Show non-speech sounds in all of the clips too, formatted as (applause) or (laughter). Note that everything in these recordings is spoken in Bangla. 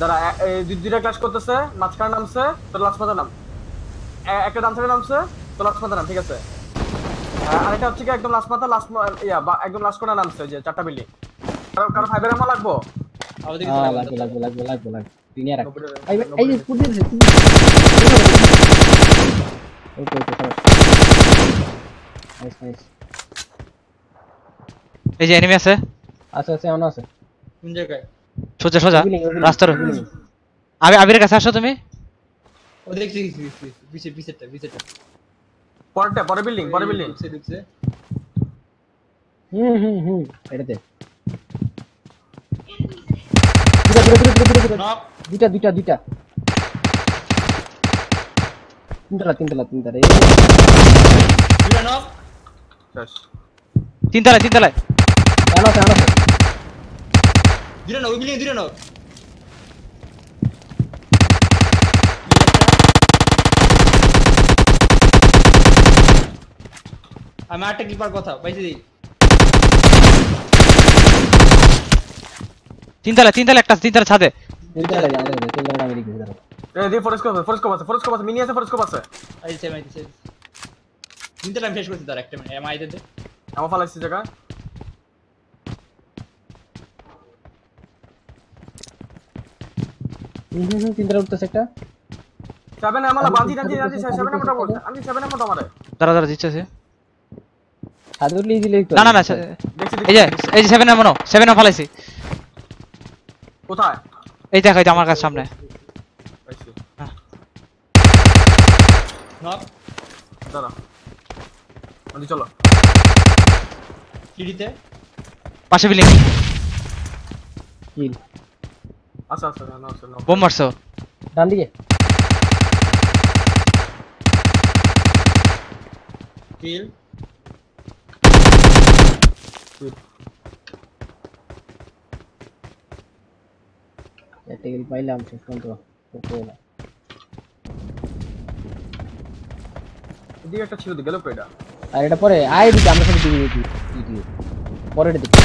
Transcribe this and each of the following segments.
যারা এই দুই- দুইটা ক্লাস করতেছে মাঝখানে নামছে তোর লাস্ট মাথা নাম। একটা ডান সাইডে নামছে তোর লাস্ট মাথা নাম ঠিক আছে? আরেকটা হচ্ছে কি একদম লাস্ট মাথা লাস্ট ইয়া বা একদম লাস্ট কোণা নামছে যে চারটা বিল্ডিং কারও কারও ফাইবার আমার লাগবো লাগবে লাগবে লাগবে লাগবে। লাগবে তিনিয়া রাখ। এই এই যে নব্বইটা- foot okay okay nice nice এই যে এনিমি আছে? আছে আছে অন আছে। কোন জায়গায়? সোজা সোজা। রাস্তার আমি আবির কাছে আসো তুমি। ও দেখছি পিছে পিছেটা পিছেটা পরটা পরে বিল্ডিং পরে বিল্ডিং সে দেখছে হুম হুম হুম। এটাতে। দুটা দুটা দুটা তিনতলা তিনতলা তিনতলা। তিনতলা তিনটা তিনতলায় আনো আনো আছে দুটা নক ওই বিল্ডিং দুটা নক আমি আটটা কিপার কথা পাইছি দিই তিনতলায় তিনতলায় একটা তিনতলা ছাদে তিনতলা আমাদের কাছে, তিনতলা আমি দেখি দাঁড়াও এই দিয়ে ফরেস্ট আছে ফরেস্ট আছে ফরেস্ট আছে মিনি আছে ফরেস্ট আছে আইছে আইছে তিনটা টাইম শেষ করছি তার একটা মিনিট এম আইতে দে আমার ফালাইছি জায়গা তিনটা উঠতেছে একটা। সেভেন আমালা বাজি দাজি আমি সেভেন মোটা মারে দাঁড়া দাঁড়া জিতছে সে। হাতুর লিয়ে দিলে না না এই যে এই যে সেভেন মনো সেভেন কোথায়? এই দেখো এটা আমার কাছে সামনে। হ্যাঁ। দাঁড়া। আমি চলো। সিঁড়িতে? পাশে বিলিং आसा आसा जाना आसा ना बम मार सो डाल दिए किल ఎట్టగిల్ పైల ఆమ్ చూసుకుంటూ పోయిన ఇది একটা ছিল গেল পেডা আর এটা পরে আয় দিকে আমরা সব দিকে দিকে পরে এটা দিকে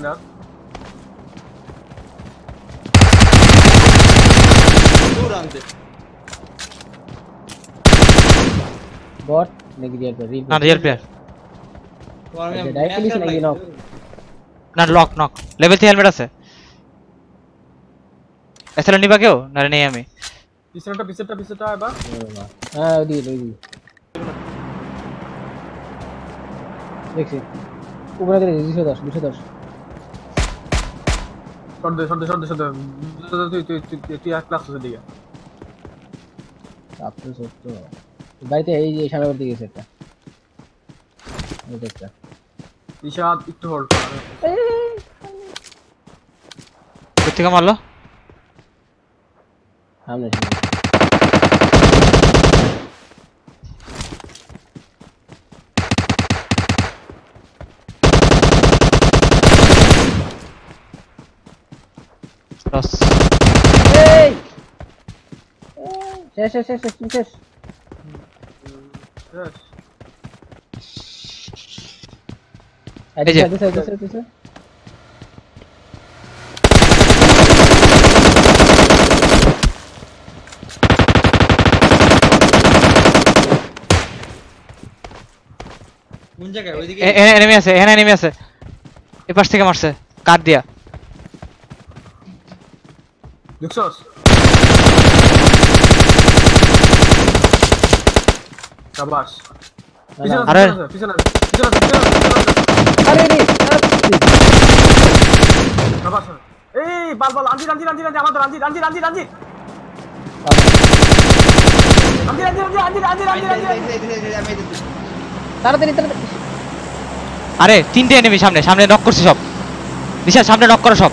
coming down. Bot, make real player. Not real player. Directly से knock. Not lock knock. Level three helmet আছে। ऐसा लड़नी बाकी हो? ना नहीं हमें। পিছনে একটা পিছনে একটা পিছনে একটা আইবা হ্যাঁ ওদিকে ওদিকে দেখছি উপরে 210 210 সর্দে দে সর্দে দে শর্ট তুই তুই তুই এক ক্লাস হচ্ছে দিকে। আপনি সত্য বাড়িতে এই যে সামনের দিকে গেছে একটা। দেখটা ইশাদ একটু। হোল্ড কোথা থেকে মারলো? সামনে সামনে। লস এই শেষ শেষ শেষ শেষ শেষ কোন জায়গায় ওইদিকে এখানে এনিমি আছে এখানে এনিমি আছে। এই পাশ থেকে মারছে কাট দিয়া। দেখছস। আছে, আরে। পিছনে পিছনে রে। এই বাল বাল আনজি আনজি আনজি আনজি আমাদের আনজি আনজি আনজি আনজি আনজি আনজি আনজি আনজি আনজি আনজি আনজি আনজি তাড়াতাড়ি তাড়াতাড়ি আরে তিনটে এনিমি সামনে সামনে নক করছে সব বিশাল সামনে নক করো সব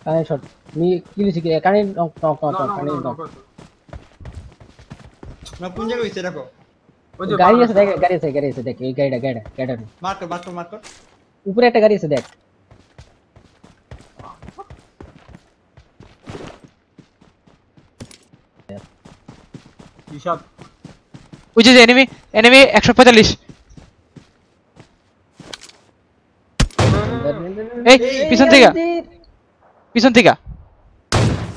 এই যে ডালবে কানাই নেট কানাই নেট কানে নেট করি কানে শট নি কিলিছি কি কানে knock knock knock No, no, কানে no, no, নক no. না কোন জায়গায় হইছে দেখো ওই যে গাড়ি বাংলা- আছে দেখ গাড়ি আছে গাড়ি আছে দেখ এই গাড়িটা গাড়িটা গাড়িটা মার্ক কর মার্ক কর মার্ক কর উপরে একটা গাড়ি আছে দেখ ঈশাদ ওই যে এনিমি এনিমি একশো পঁয়তাল্লিশ এই পিছন থেকে পিছন থেকে?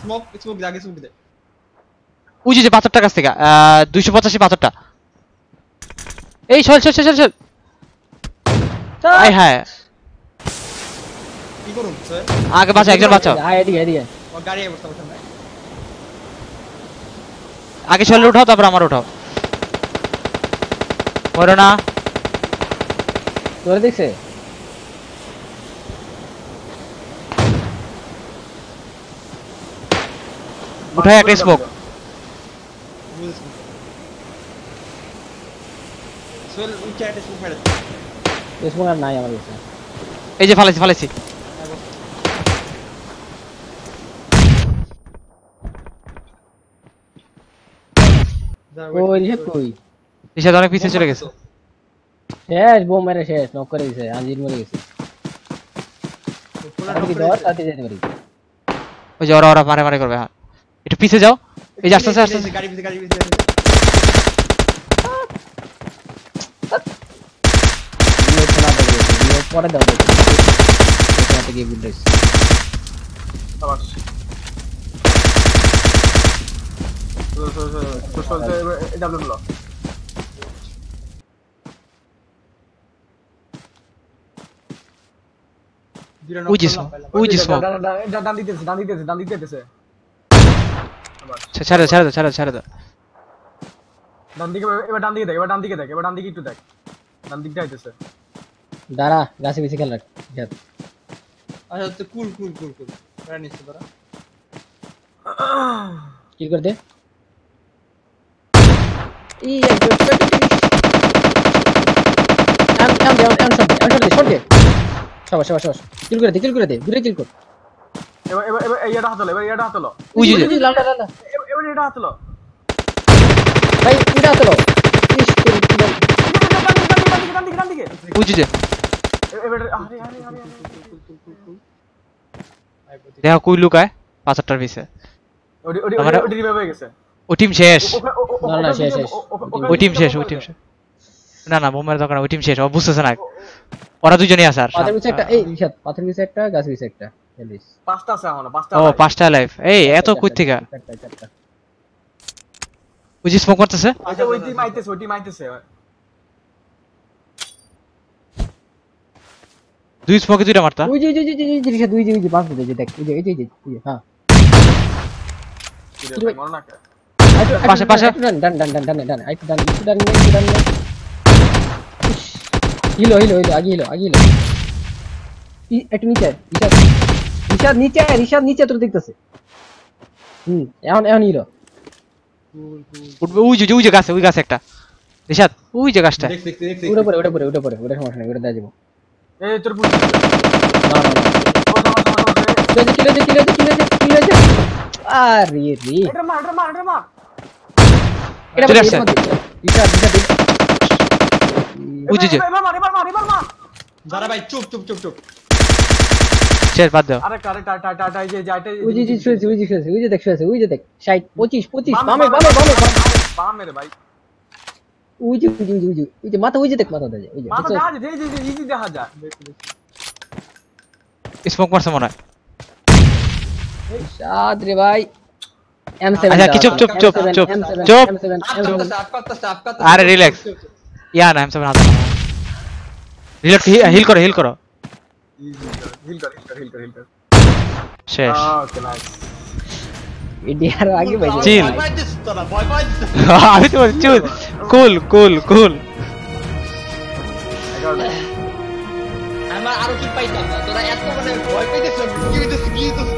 স্মোক স্মোক জাগে স্মোক দে ওই যে পাথরটার কাছ থেকে দুইশো পঁচাশি পাথরটা এই চল চল চল চল চল আয় হ্যাঁ। কি করুম স্যার আগে বাঁচা একজন বাঁচাও। আয় এদিকে এদিকে। ও গাড়ি অবস্থা বসে নাই আগে চলে উঠাও তারপর আমার উঠাও। মরো না। তোরে দেখছে? উঠায় একটা স্মোক বুঝেছি সোয়েল উই চ্যাট স্মোক আর নাই আমার কাছে এই যে ফালাইছি ফালাইছি। ওই রিহাত কই নিষেধ অনেক পিছিয়ে চলে গেছে। শেষ বোম মেরে শেষ নক করে দিছে আজির মরে গেছে। ওই যে ওরা ওরা মারে মারে করবে হ্যাঁ। একটু পিছিয়ে যাও এই যে আস্তে আস্তে আস্তে আস্তে। গাড়ি পিছে গাড়ি পিছে বিয়ে শোনা দেবে বিয়ে পরে দাও দেখো এখান থেকে গুড ডেস আবার চল, চল, চল, চল, চল, চল, এবার এই ডাবলু গুলো। ওই যে smoke, ওই যে smoke। ডান- ডান- ডান- ডান দিতেছে, ডান দিতেছে, ডান দিতেছে। ছেড়ে দাও ছেড়ে দাও ছেড়ে দাও ছেড়ে দাও ডান দিকে এবার- এবার ডান দিকে দেখ এবার ডান দিকে দেখ এবার ডান দিকে একটু দেখ। ডান দিকটা আইতেছে। দাঁড়া গাছে বেশি খেলা রিহাত আচ্ছা তো কুল করে দে। ই একটু এম এম দে এম শট দে শট দে। সবাস সবাস সবাস। কিল করে দে কিল করে দে দূরে কিল কর। এবার এবার এবার এই এটা হাতলো এবার এটা হাতলো। ওই যে যে লালটা লালটা। এবার এটা হাতলো। ভাই উড়া তো ইস করে ওই যে এবার আরে আরে আরে দেখো কুই লুকায়? পাথরটার পিছে। ওডি ওডি ওডি রিভাইভ হয়ে গেছে। ও টিম শেষ। না, না, শেষ, শেষ। ওই টিম শেষ ওই টিম শেষ। না না বোমের দোকানে ওই টিম শেষ। ও বুঝতেছে না ওরা দুজনেই আছে আর পাথর পিছে একটা এই রিশাদ পাথর পিছে একটা গাছ পিছে একটা। পাঁচটা আছে এখনো পাঁচটা ও আছে। পাঁচটা লাইফ এই এত কই থেকে চারটা চারটা ওই যে স্মোক করতেছে আচ্ছা ওই টিম আইতেছে ওই টিম আইতেছে দুই স্মোকে দুইটা মারতা ওই যে ওই যে ওই যে ওই যে রিশাদ ওই যে ওই যে পাঁচ দে যে দেখ ওই যে এই যে এই যে এই যে হ্যাঁ কি রে, মরো না কে? পাশে, পাশে। ডান ডান ডান ডান ডান ডান আইটু ডান আইটু ডান আইটু ডান হিলো হিলো হিলো আগে হিলো আগে হিলো ই একটু নিচে আয়, রিশাদ রিশাদ নিচে রিশাদ নিচে তোর দেখতেছে। হুম এখন এখন হিলো উঠবে ওই যে ওই যে গাছে ওই গাছে একটা। রিশাদ ওই যে গাছটা। দেখ দেখ দেখ উঠে পড়ে উঠে পড়ে উঠে পড়ে ওটা সমস্যা নেই ওটা দেওয়া যাব। এই তোর পুলিশ না না kilo kilo kilo kilo kilo যে আরে রে। এটা মার এটা এটা মার বন্ধ। রিশাদ রিশাদ ওই যে যে মার মার মার দাঁড়া ভাই চুপ চুপ চুপ চুপ। শেষ বাদ দাও আরে কারে টা টা টা টা এই যে যাইতে ওই যে যে শুয়েছে ওই যে শুয়েছে ওই যে দেখ শুয়েছে ওই যে দেখ ষাট পঁচিশ পঁচিশ বামে বামে বামে বামে বামে। বাম মেরে ভাই ওই যে ওই যে ওই যে ওই যে ওই যে মাথা ওই যে দেখ মাথা দেয় ওই যে মাথা দেখছো? দেখা যায় এই যে ইজি দেখা যায় স্মোক মারছে মনে হয় সাত রে ভাই এম সেভেন আচ্ছা, কি চুপ, চুপ, চুপ, চুপ, চুপ। M seven up M seven করতেছে আপ করতেছে আপ করতেছে আরে, relax। ইয়া না এমসে হাত রিলোড হিল করো হিল করো ইজি হিল কর হিল কর হিল কর হিল কর শেষ ওকে নাইস ইন্ডিয়ার আগে ভাই চিল। ভয় (laughs) পাইছিস তোরা ভয় পাইছিস আমি তো বলছি চুল কুল কুল কুল আমার আরো কি পাইতাম না তোরা এত মানে ভয় পাইতেছ কি হইতেছে কি হইতেছে